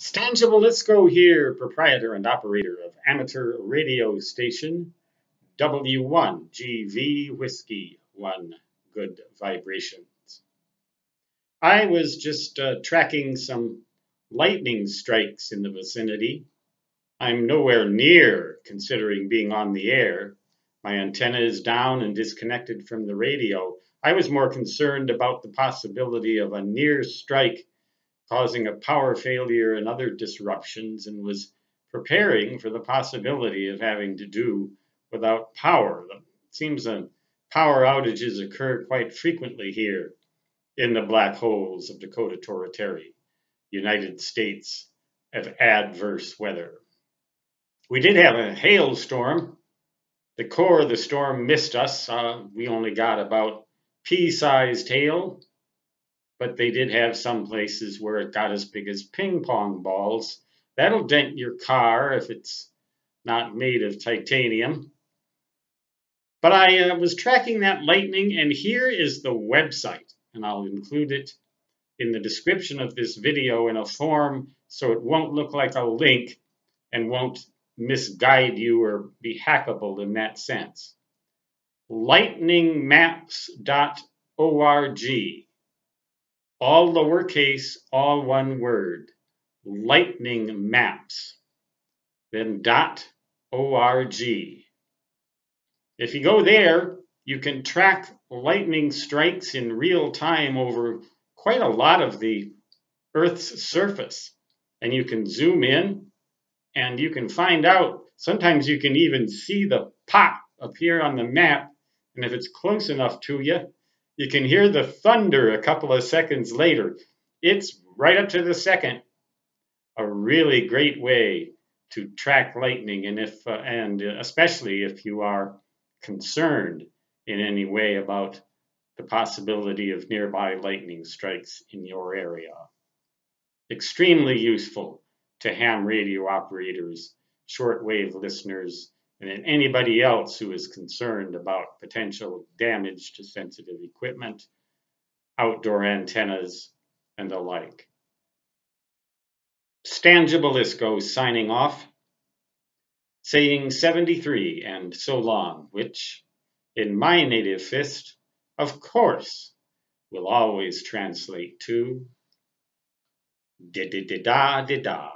Stan here, proprietor and operator of amateur radio station W1GV Whiskey 1 Good Vibrations. I was just uh, tracking some lightning strikes in the vicinity. I'm nowhere near considering being on the air. My antenna is down and disconnected from the radio. I was more concerned about the possibility of a near strike causing a power failure and other disruptions, and was preparing for the possibility of having to do without power. It seems that power outages occur quite frequently here in the black holes of Dakota Territory, United States of adverse weather. We did have a hailstorm. The core of the storm missed us. Uh, we only got about pea-sized hail, but they did have some places where it got as big as ping pong balls. That'll dent your car if it's not made of titanium. But I uh, was tracking that lightning, and here is the website, and I'll include it in the description of this video in a form so it won't look like a link and won't misguide you or be hackable in that sense. Lightningmaps.org all lowercase, all one word, lightning maps, then dot org. If you go there, you can track lightning strikes in real time over quite a lot of the Earth's surface. And you can zoom in and you can find out, sometimes you can even see the pop appear on the map. And if it's close enough to you, you can hear the thunder a couple of seconds later. It's right up to the second. A really great way to track lightning, and if uh, and especially if you are concerned in any way about the possibility of nearby lightning strikes in your area. Extremely useful to ham radio operators, shortwave listeners, and then anybody else who is concerned about potential damage to sensitive equipment, outdoor antennas, and the like. Stan signing off, saying 73 and so long, which, in my native fist, of course, will always translate to da da da da da da.